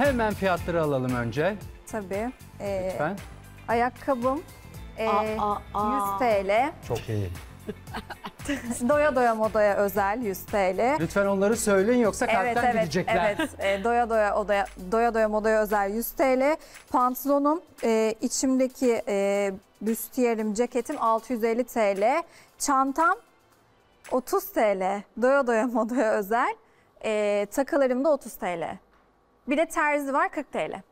Hemen fiyatları alalım önce. Tabii. Ee, Lütfen. ayakkabım ee, Aa, aa. 100 TL. Çok iyi. Doya doya modaya özel 100 TL. Lütfen onları söyleyin yoksa Evet kalpten evet gidecekler. evet Ee, doya doya odaya doya doya modaya özel 100 TL. Pantolonum e, içimdeki e, büstiyerim ceketim 650 TL. Çantam 30 TL. Doya doya modaya özel. E, takılarım da 30 TL. Bir de terzi var 40 TL.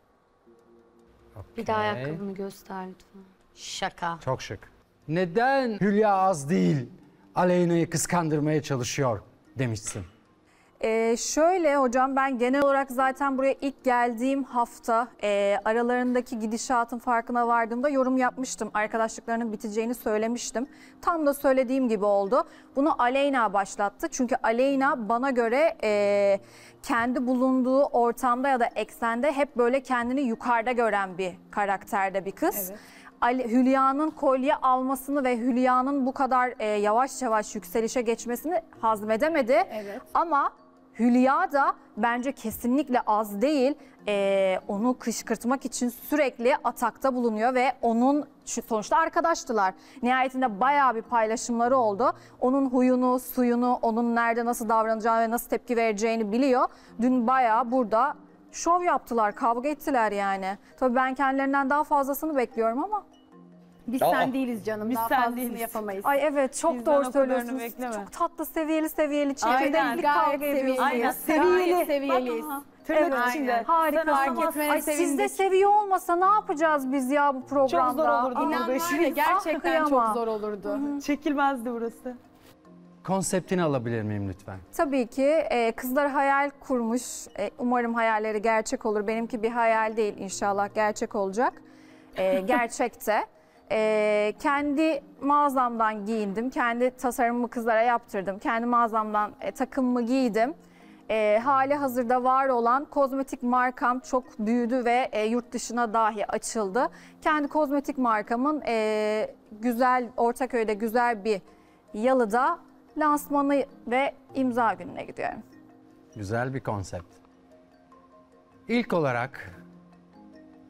Bir de Okey. ayakkabını göster lütfen. Şaka. Çok şık. Neden Hülya az değil Aleyna'yı kıskandırmaya çalışıyor demişsin. Ee, şöyle hocam ben genel olarak zaten buraya ilk geldiğim hafta e, aralarındaki gidişatın farkına vardığımda yorum yapmıştım. Arkadaşlıklarının biteceğini söylemiştim. Tam da söylediğim gibi oldu. Bunu Aleyna başlattı. Çünkü Aleyna bana göre e, kendi bulunduğu ortamda ya da eksende hep böyle kendini yukarıda gören bir karakterde bir kız. Ali, Hülya'nın kolye almasını ve Hülya'nın bu kadar e, yavaş yavaş yükselişe geçmesini hazmedemedi. Ama Hülya da bence kesinlikle az değil. E, onu kışkırtmak için sürekli atakta bulunuyor ve onun sonuçta arkadaştılar. Nihayetinde bayağı bir paylaşımları oldu. Onun huyunu, suyunu, onun nerede nasıl davranacağını ve nasıl tepki vereceğini biliyor. Dün bayağı burada şov yaptılar, kavga ettiler yani. Tabii ben kendilerinden daha fazlasını bekliyorum ama. Biz Aa. sen değiliz canım. Biz Daha sen fazlasını değiliz. yapamayız. Ay evet çok Bizden o doğru kadarını söylüyorsunuz. bekleme. Çok tatlı seviyeli seviyeli Aynen, çekirdekli gayet kavga ediyorsunuz. seviyeliyiz. Seviyeli. Gayet seviyeliyiz. Tırnak Evet. içinde. Harika. Fark etmeye Ay sizde sevindik. seviye olmasa ne yapacağız biz ya bu programda? Çok zor olurdu Aa, burada İnan var işimiz. ya gerçekten Ah, çok kıyamam. zor olurdu. Çekilmezdi burası. Konseptini alabilir miyim lütfen? Tabii ki e, kızlar hayal kurmuş. E, umarım hayalleri gerçek olur. Benimki bir hayal değil inşallah gerçek olacak. E, gerçekte. E, kendi mağazamdan giyindim. Kendi tasarımımı kızlara yaptırdım. Kendi mağazamdan e, takımımı giydim. E, hali hazırda var olan kozmetik markam çok büyüdü ve e, yurt dışına dahi açıldı. Kendi kozmetik markamın e, güzel Ortaköy'de güzel bir yalıda lansmanı ve imza gününe gidiyorum. Güzel bir konsept. İlk olarak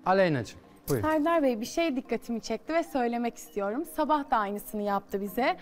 Aleyna'cığım buyur. Serdar Bey bir şey dikkatimi çekti ve söylemek istiyorum. Sabah da aynısını yaptı bize.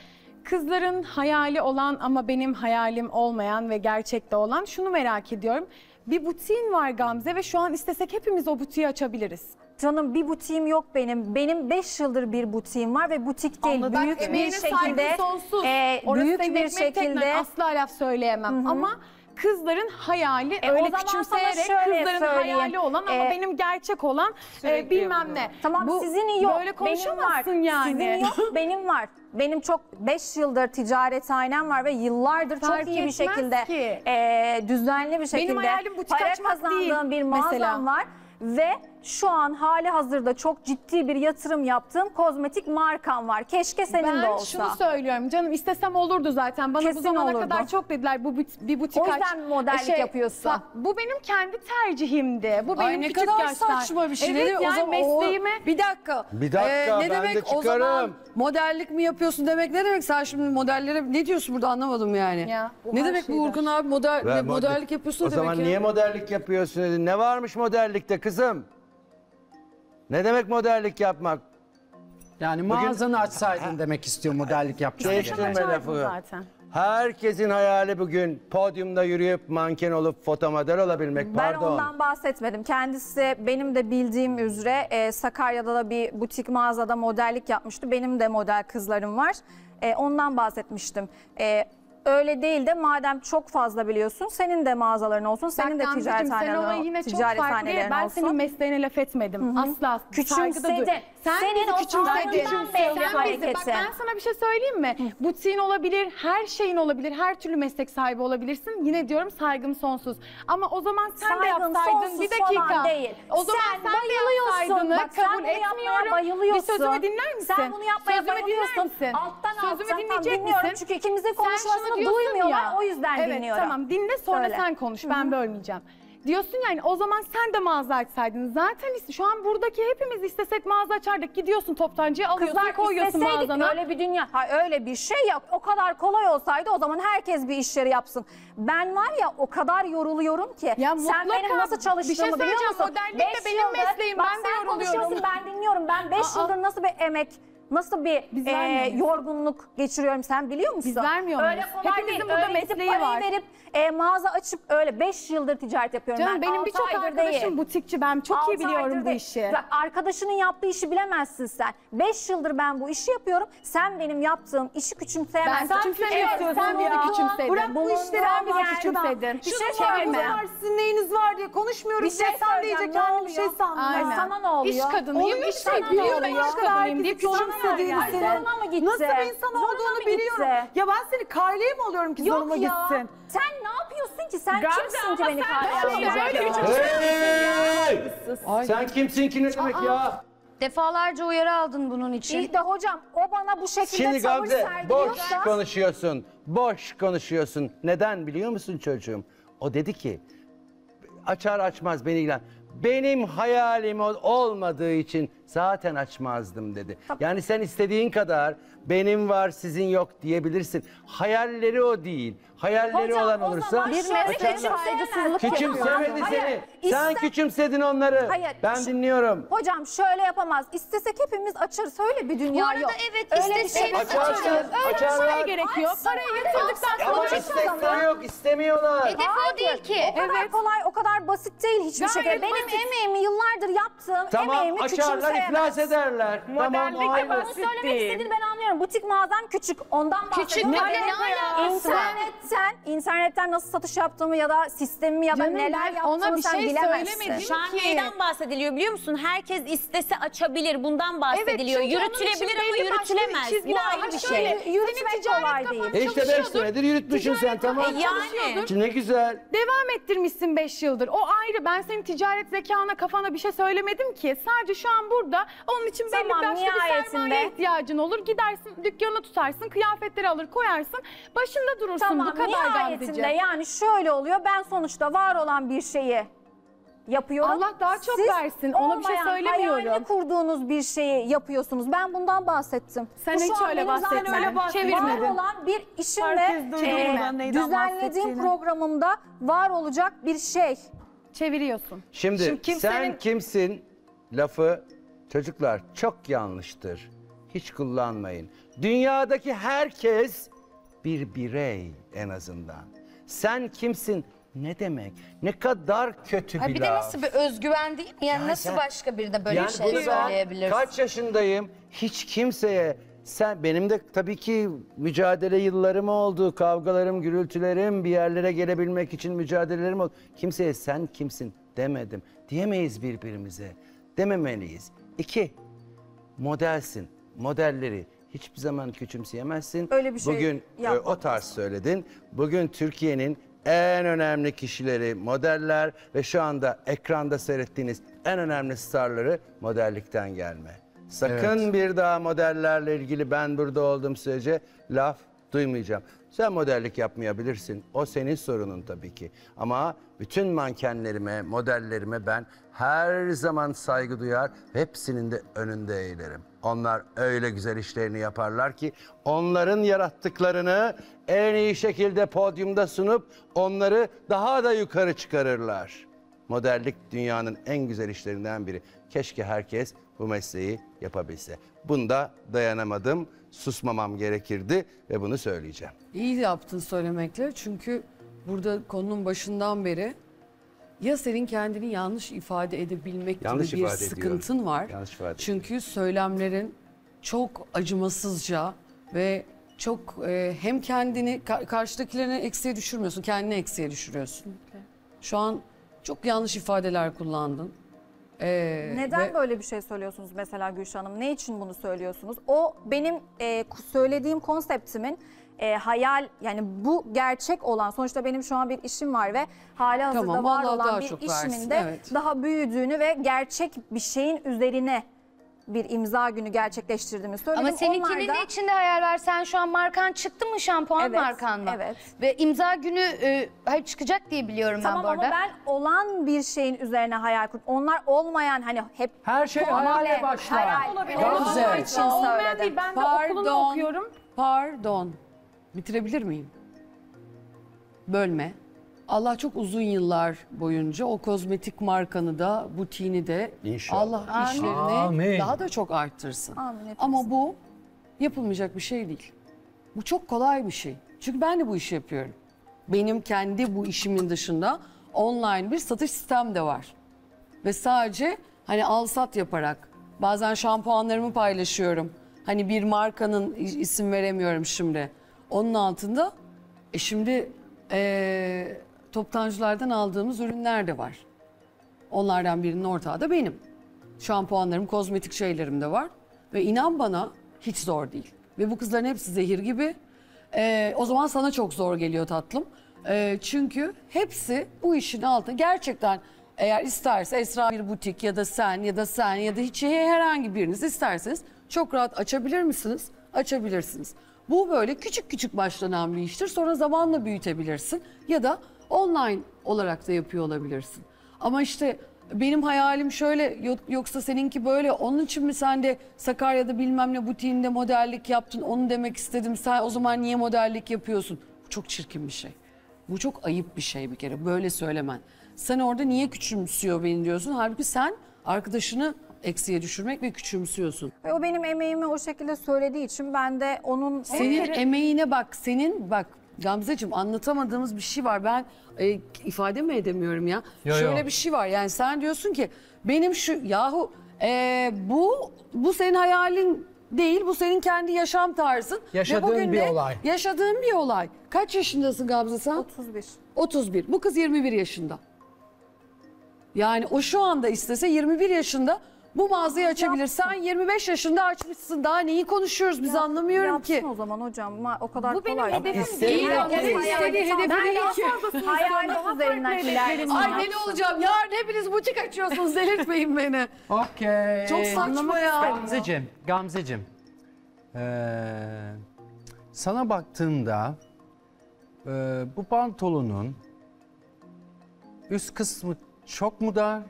Kızların hayali olan ama benim hayalim olmayan ve gerçekte olan şunu merak ediyorum. Bir butiğin var Gamze ve şu an istesek hepimiz o butiği açabiliriz. Canım bir butiğim yok benim. Benim 5 yıldır bir butiğim var ve butik değil. Anladım. büyük Bak, bir emeğine şekilde sonsuz. e, Orası büyük senin bir ekmek teknen, şekilde asla laf söyleyemem ama kızların hayali E, o öyle zaman küçümseyerek kızların söyleyeyim. hayali olan ama E, benim gerçek olan e, bilmem ne. Tamam Bu- sizin yok. Böyle benim var. konuşamazsın yani. Sizin yok benim var. Benim çok 5 yıldır ticarethanem var ve yıllardır Fark çok iyi bir şekilde ki. e, düzenli bir şekilde hayalim butik para kazandığım değil bir mağazam mesela. var. Ve şu an hali hazırda çok ciddi bir yatırım yaptığım kozmetik markam var. Keşke senin ben de olsa. şunu söylüyorum canım istesem olurdu zaten. Bana Kesin bu zamana olurdu. kadar çok dediler bu bir butik O aç. yüzden mi modellik yapıyorsun? bak, bu benim kendi tercihimdi. Bu benim Ay ne küçük kadar yaşlar. saçma bir şey. Evet Ne- o yani zaman mesleğime... o- bir dakika. Bir dakika, ne ben de demek o zaman çıkarım. modellik mi yapıyorsun demek ne demek? Sen şimdi modellere ne diyorsun burada anlamadım yani. Ya, bu ne demek bu şeyler. Urkan abi model, mod- modellik yapıyorsun O demek zaman ya? niye modellik yapıyorsun dedi. Ne varmış modellikte kızım? Ne demek modellik yapmak? Yani mağazanı açsaydın demek istiyor modellik yapacağını. Değiştirme Açardım lafı. zaten. Herkesin hayali bugün podyumda yürüyüp manken olup fotomodel olabilmek. Ben Pardon. ondan bahsetmedim. Kendisi benim de bildiğim üzere e, Sakarya'da da bir butik mağazada modellik yapmıştı. Benim de model kızlarım var. E, ondan bahsetmiştim. E, öyle değil de madem çok fazla biliyorsun senin de mağazaların olsun. Senin Bak de sen ol- yine çok farklı. ticarethanelerin Ben olsun. senin mesleğine laf etmedim. Asla. Küçümsedin. Saygıda dur. Sen Senin o tavrından belli Sen bizi- Bak ben sana bir şey söyleyeyim mi? Butiğin olabilir, her şeyin olabilir, her türlü meslek sahibi olabilirsin. Yine diyorum saygım sonsuz. Ama o zaman sen de Saygın yapsaydın bir dakika. değil. O zaman Sen sen, de bayılıyorsun. Bak sen kabul yapmaya etmiyorum. bayılıyorsun. Bir sözümü dinler misin? Sen bunu yapmaya Sözümü bayılıyorsun. misin? Alttan Sözümü alttan dinleyecek misin? Çünkü Sen şunu konuşmasını diyorsun duymuyorlar. ya. O yüzden evet, dinliyorum. tamam dinle sonra Söyle. sen konuş. Ben bölmeyeceğim. Diyorsun yani o zaman sen de mağaza açsaydın. Zaten şu an buradaki hepimiz istesek mağaza açardık. Gidiyorsun toptancıya alıyorsun Kızlar koyuyorsun mağazana. öyle bir dünya. Ha öyle bir şey yok. O kadar kolay olsaydı o zaman herkes bir işleri yapsın. Ben var ya o kadar yoruluyorum ki. Ya sen benim nasıl Bir şey çalıştığımı biliyor söyleyeceğim, musun? modellik de benim yıldır- mesleğim, Bak ben de sen yoruluyorum. konuşuyorsun ben dinliyorum. Ben 5 Aa. yıldır nasıl bir emek Nasıl bir Biz e, vermiyoruz. yorgunluk geçiriyorum sen biliyor musun? Biz vermiyor Öyle muyuz? kolay Hepimizin değil. burada Öyle gidip mesleği parayı var. verip e, mağaza açıp öyle 5 yıldır ticaret yapıyorum. Canım ben benim altı birçok aydır arkadaşım değil. butikçi. Ben çok Altı iyi biliyorum bu değil. işi. Bak, arkadaşının yaptığı işi bilemezsin sen. 5 yıldır ben bu işi yapıyorum. Sen benim yaptığım işi küçümseyemezsin. Ben küçümsemiyorum. Sen beni küçümsedin. Bırak bu Bulunduğun işleri Allah yerden- küçümsedin. Bir Şunu şey çevirme. var, sizin neyiniz var diye konuşmuyoruz. Bir şey sen söyleyeceğim, ne kendini bir şey oluyor? Sana ne oluyor? İş kadınıyım, Oluyor iş kadını biliyorum oluyor, ya. iş kadınıyım diye Zoruna küçümsediğini gitti. seni. Zoruna mı gitti? Nasıl bir insan Zoruna olduğunu biliyorum. gitti? Ya ben seni kayleye mi oluyorum ki zoruma Yok ya. gitsin? Sen ne yapıyorsun ki? Sen Gamze kimsin ki beni bir çocuk- Hey! Sen kimsin ki ne demek ya? Defalarca uyarı aldın bunun için. İyi de hocam o bana bu şekilde Şimdi tavır Gamze boş konuşuyorsun. Boş konuşuyorsun. Neden biliyor musun çocuğum? O dedi ki açar açmaz beni ilgilen. Benim hayalim ol- olmadığı için zaten açmazdım dedi. Yani sen istediğin kadar benim var sizin yok diyebilirsin. Hayalleri o değil. Hayalleri Hocam, olan o olursa zaman bir meslek açarlar. saygısızlık Küçümsemedi yapıyor. seni. Hayır, Sen iste- küçümsedin onları. Hayır, ben şu- dinliyorum. Hocam şöyle yapamaz. İstesek hepimiz açarız. Öyle bir dünya Bu arada yok. evet, Öyle bir isteseniz şey yok. açarsın, Öyle açarlar. Paraya gerekiyor. Parayı yatırdıktan Ama sonra istekleri yok istemiyorlar. Hedef o değil ki. O kadar kolay, o kadar basit değil hiçbir Gayet şekilde. Benim basit. emeğimi yıllardır yaptığım Tamam emeğimi açarlar. İflas ederler. Tamam o ayrı. Bunu söylemek istediğini ben anlıyorum. Butik mağazam küçük. Ondan Küçük bahsediyorum. ne- Hani ne alakası var? İnternetten, internetten nasıl satış yaptığımı ya da sistemimi ya da Canım, neler ben yaptığımı ona bir sen şey bilemezsin. söylemedim. Şu an ki. neyden bahsediliyor biliyor musun? Herkes istese açabilir. Bundan bahsediliyor. çünkü onun için Yürütülebilir ama belli başlı yürütülemez. Bu çizgiler ayrı bir Şöyle, şey. Yürütmek ticaret kolay kafan değil. E işte 5 çalışıyordur. senedir yürütmüşsün sen tamam. E yani. Ne güzel. Devam ettirmişsin 5 yıldır. O ayrı. Ben senin ticaret zekana, kafana bir şey söylemedim ki. Sadece şu an burada. Onun için belli Tamam, başlı bir nihayetinde. sermaye ihtiyacın olur. Gidersin, dükkanı tutarsın, kıyafetleri alır koyarsın. Başında durursun Tamam bu kadar nihayetinde Gamzeciğim. yani şöyle oluyor. Ben sonuçta var olan bir şeyi yapıyorum. Allah daha çok Siz versin, ona bir şey olmayan, söylemiyorum. hayalini kurduğunuz bir şeyi yapıyorsunuz. Ben bundan bahsettim. Sen Bu şu hiç an öyle benim zaten bahsetmedin, Var olan bir Herkes ve duydu e, buradan neyden düzenlediğim bahsettiğini. programımda var olacak bir şey. Çeviriyorsun. Şimdi, Şimdi kimsenin- sen kimsin lafı çocuklar çok yanlıştır. Hiç kullanmayın. Dünyadaki herkes bir birey en azından. Sen kimsin? Ne demek? Ne kadar kötü Ha, bir bir de laf. nasıl bir özgüven değil mi? Yani Ya nasıl sen- başka biri de böyle Yani şey bunu ben söyleyebilir? Kaç yaşındayım? Hiç kimseye sen benim de tabii ki mücadele yıllarım oldu. Kavgalarım, gürültülerim, bir yerlere gelebilmek için mücadelelerim oldu. Kimseye sen kimsin demedim. Diyemeyiz birbirimize. Dememeliyiz. İki, modelsin. Modelleri hiçbir zaman küçümseyemezsin. Öyle bir şey Bugün e, yapmadım. o tarz söyledin. Bugün Türkiye'nin en önemli kişileri modeller ve şu anda ekranda seyrettiğiniz en önemli starları modellikten gelme. Sakın bir daha modellerle ilgili ben burada olduğum sürece laf duymayacağım. Sen modellik yapmayabilirsin. O senin sorunun tabii ki. Ama bütün mankenlerime, modellerime ben her zaman saygı duyar. Hepsinin de önünde eğilirim. Onlar öyle güzel işlerini yaparlar ki onların yarattıklarını en iyi şekilde podyumda sunup onları daha da yukarı çıkarırlar. Modellik dünyanın en güzel işlerinden biri. Keşke herkes bu mesleği yapabilse. Bunda dayanamadım, susmamam gerekirdi ve bunu söyleyeceğim. İyi yaptın söylemekle çünkü burada konunun başından beri ya senin kendini yanlış ifade edebilmek Yanlış gibi bir ifade ediyorum. sıkıntın var. Yanlış ifade çünkü söylemlerin çok acımasızca ve çok e, hem kendini ka- karşıdakilerini eksiğe düşürmüyorsun, kendini eksiğe düşürüyorsun. Şu an çok yanlış ifadeler kullandın. Ee, Neden ve- böyle bir şey söylüyorsunuz mesela Gülşah Hanım? Ne için bunu söylüyorsunuz? O benim e, söylediğim konseptimin e, hayal yani bu gerçek olan sonuçta benim şu an bir işim var ve hali hazırda Tamam, var Allah olan bir işimin versin, de evet. daha büyüdüğünü ve gerçek bir şeyin üzerine bir imza günü gerçekleştirdiğimi söyledim. Ama seninkinin da- de içinde hayal var. Sen şu an markan çıktı mı şampuan Evet, markan mı? evet. Ve imza günü e, hayır çıkacak diye biliyorum Tamam ben bu ama arada. ben olan bir şeyin üzerine hayal kurdum. Onlar olmayan hani hep Her şey hayalle başlar. hayal olabilir. Onun için Olmayan söyledim. değil. Ben de okulunu Pardon. okuyorum. Pardon. Bitirebilir miyim? Bölme. Allah çok uzun yıllar boyunca o kozmetik markanı da, butiğini de İnşallah. Allah işlerini Amin. daha da çok arttırsın. Amin, hepimiz. Ama bu yapılmayacak bir şey değil. Bu çok kolay bir şey. Çünkü ben de bu işi yapıyorum. Benim kendi bu işimin dışında online bir satış sistem de var. Ve sadece hani al sat yaparak bazen şampuanlarımı paylaşıyorum. Hani bir markanın isim veremiyorum şimdi. Onun altında e şimdi e, toptancılardan aldığımız ürünler de var. Onlardan birinin ortağı da benim. Şampuanlarım, kozmetik şeylerim de var. Ve inan bana hiç zor değil. Ve bu kızların hepsi zehir gibi. Ee, o zaman sana çok zor geliyor tatlım. Ee, çünkü hepsi bu işin altında gerçekten eğer isterse Esra bir butik ya da sen ya da sen ya da hiç herhangi biriniz isterseniz çok rahat açabilir misiniz? Açabilirsiniz. Bu böyle küçük küçük başlanan bir iştir. Sonra zamanla büyütebilirsin ya da online olarak da yapıyor olabilirsin. Ama işte benim hayalim şöyle yok- yoksa seninki böyle onun için mi sen de Sakarya'da bilmem ne butiğinde modellik yaptın onu demek istedim. Sen o zaman niye modellik yapıyorsun? Bu çok çirkin bir şey. Bu çok ayıp bir şey bir kere böyle söylemen. Sen orada niye küçümsüyor beni diyorsun. Halbuki sen arkadaşını eksiye düşürmek ve küçümsüyorsun. Ve o benim emeğimi o şekilde söylediği için ben de onun Senin emeğine bak, senin bak Gamzeciğim anlatamadığımız bir şey var. Ben e, ifade mi edemiyorum ya? Yo, Şöyle yo. bir şey var. Yani sen diyorsun ki benim şu yahu e, bu bu senin hayalin değil. Bu senin kendi yaşam tarzın. Ve Yaşadığın bugün bir de olay. Yaşadığın bir olay. Kaç yaşındasın Gamze sen? 31. 31. Bu kız 21 yaşında. Yani o şu anda istese 21 yaşında bu mağazayı açabilir. Sen 25 yaşında açmışsın. Daha neyi konuşuyoruz biz anlamıyorum Yapsın ki. o zaman hocam. Ma- O kadar Bu benim kolay. hedefim İstediği değil. yaptı. Yani İstediği hayal- hedefi Ben değil ki. fazlasını Hayal istiyorum. üzerinden hedeflerim Ay deli olacağım. Yarın hepiniz butik açıyorsunuz. Delirtmeyin beni. Okey. Çok saçma ya. Gamzeciğim, Gamzeciğim. Ee, sana baktığımda e, bu pantolonun üst kısmı çok mu dar,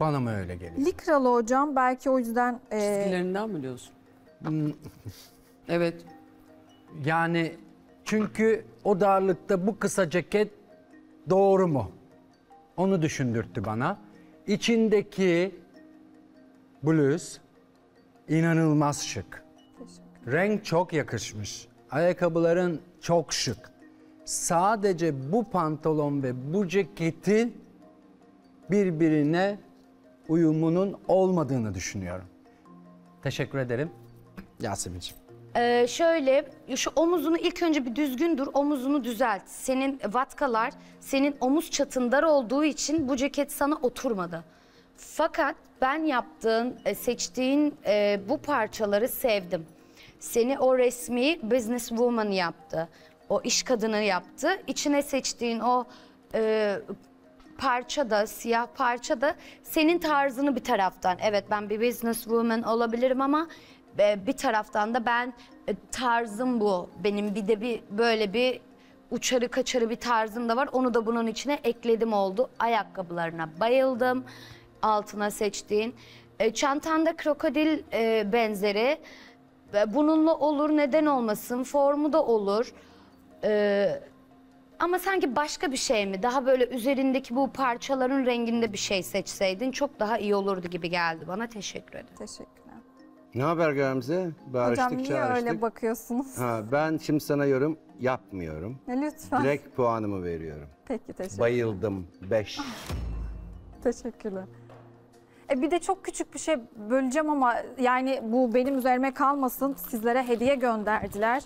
bana mı öyle geliyor? Likralı hocam belki o yüzden e, Çizgilerinden mi diyorsun? Evet. Yani çünkü o darlıkta bu kısa ceket doğru mu? Onu düşündürttü bana. İçindeki bluz inanılmaz şık. Renk çok yakışmış. Ayakkabıların çok şık. Sadece bu pantolon ve bu ceketi birbirine uyumunun olmadığını düşünüyorum. Teşekkür ederim. Yasemin'ciğim. Ee, şöyle şu omuzunu ilk önce bir düzgün dur, omuzunu düzelt. Senin vatkalar, senin omuz çatın dar olduğu için bu ceket sana oturmadı. Fakat ben yaptığın, e, seçtiğin e, bu parçaları sevdim. Seni o resmi businesswoman yaptı. O iş kadını yaptı. İçine seçtiğin o e, parça da, siyah parça da senin tarzını bir taraftan. Evet ben bir businesswoman olabilirim ama e, bir taraftan da ben e, tarzım bu. Benim bir de bir böyle bir uçarı kaçarı bir tarzım da var. Onu da bunun içine ekledim oldu. Ayakkabılarına bayıldım. Altına seçtiğin. E, çantanda krokodil benzeri. Bununla olur neden olmasın. Formu da olur. E, ama sanki başka bir şey mi? Daha böyle üzerindeki bu parçaların renginde bir şey seçseydin çok daha iyi olurdu gibi geldi bana. Teşekkür ederim. teşekkürler. Ne haber Gamze? Bağırıştık Hocam niye öyle bakıyorsunuz? Ha, ben şimdi sana yorum yapmıyorum. Lütfen. Direkt puanımı veriyorum. Peki teşekkür, Bayıldım. 5. teşekkürler. E bir de çok küçük bir şey böleceğim ama yani bu benim üzerime kalmasın. Sizlere hediye gönderdiler.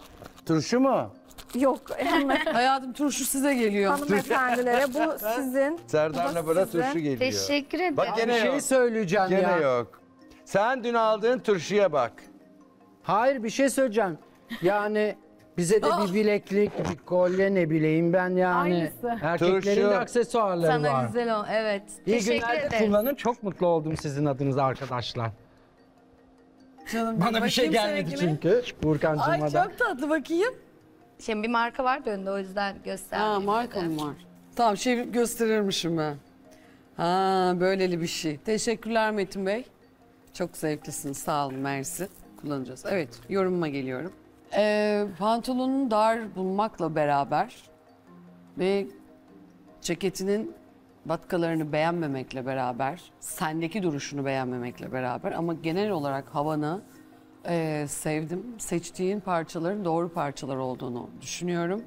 Turşu mu? Yok hanım- Hayatım turşu size geliyor. hanımefendilere bu sizin. Serdar'la bana turşu geliyor. Teşekkür ederim. Bak Bir gene şey yok. söyleyeceğim Gene ya. yok. Sen dün aldığın turşuya bak. Hayır bir şey söyleyeceğim. Yani bize de bir bileklik, bir kolye ne bileyim ben yani. Aynısı. Erkeklerin Turşu. de aksesuarları Sana var. güzel ol. Evet. İyi Teşekkür günlerde ederim. kullanın. Çok mutlu oldum sizin adınıza arkadaşlar. Canım, Bana bir şey gelmedi seninkine. çünkü Burkan'cığıma Ay da. çok tatlı bakayım. Şimdi bir marka var da önünde o yüzden gösterdim. Ha marka mı var? Tamam şey gösterirmişim ben. Ha böyleli bir şey. Teşekkürler Metin Bey. Çok zevklisiniz. Sağ olun Mersi. Kullanacağız. Evet yorumuma geliyorum. Ee, pantolonun dar bulmakla beraber ve ceketinin batkalarını beğenmemekle beraber, sendeki duruşunu beğenmemekle beraber ama genel olarak havanı e, sevdim. Seçtiğin parçaların doğru parçalar olduğunu düşünüyorum.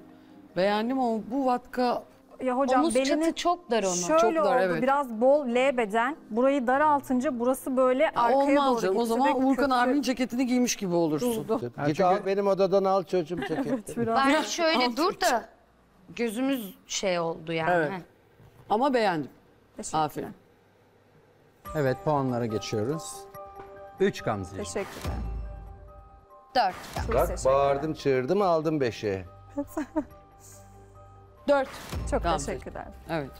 Beğendim ama bu vatka Ya hocam Omuz belini çatı çok dar onun. şöyle Çok dar, oldu. evet. Biraz bol L beden. Burayı daraltınca burası böyle arkaya olmaz doğru canım. O gitti zaman ve Uğurkan kötü abinin ceketini giymiş gibi olursun. durdu. Git al benim odadan al çocuğum ceketi. Ben şöyle dur da gözümüz şey oldu yani. Evet. Heh. Ama beğendim. Aferin. Evet puanlara geçiyoruz. 3 Gamze'ciğim. Teşekkürler. Dört. Bak bağırdım çığırdım aldım beşe. Dört. Çok Gamze. teşekkürler. Evet.